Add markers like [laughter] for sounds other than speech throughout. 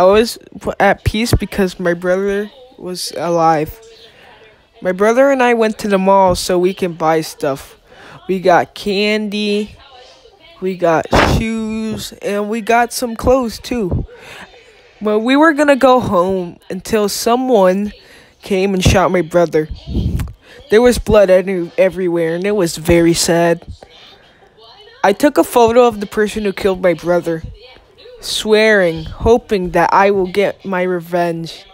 I was at peace because my brother was alive. My brother and I went to the mall so we can buy stuff. We got candy, we got shoes, and we got some clothes too. Well, we were gonna go home until someone came and shot my brother. There was blood everywhere, and it was very sad. I took a photo of the person who killed my brother, swearing, hoping that I will get my revenge.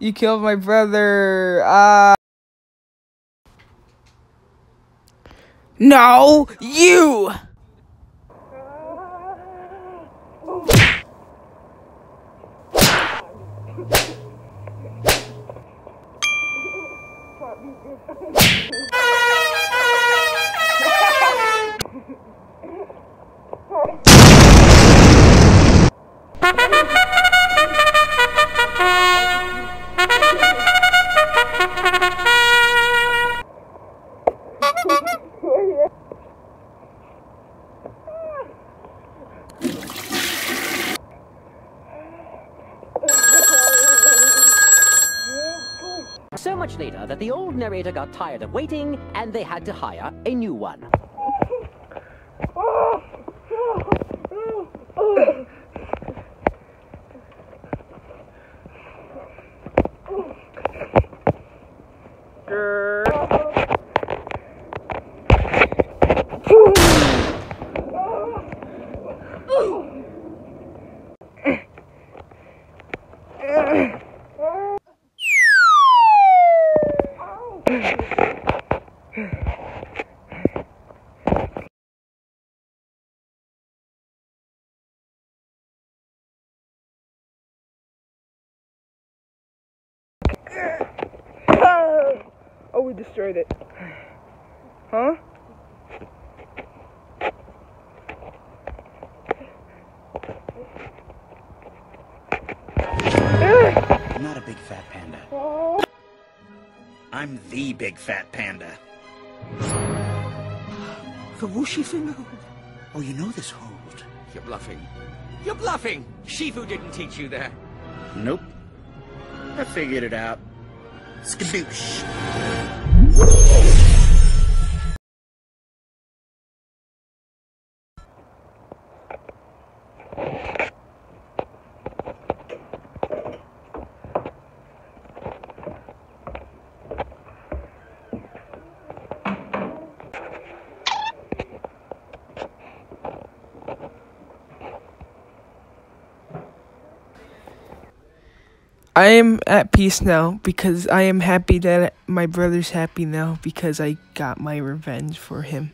You killed my brother. Ah. no, you. [laughs] So much later that the old narrator got tired of waiting and they had to hire a new one. [sighs] Oh, we destroyed it. Huh? I'm not a big fat panda. Oh. I'm the big fat panda. The Wuxi finger hold. Oh, you know this hold. You're bluffing. You're bluffing! Shifu didn't teach you that. Nope. I figured it out. Skadoosh. I am at peace now because I am happy that my brother's happy now because I got my revenge for him.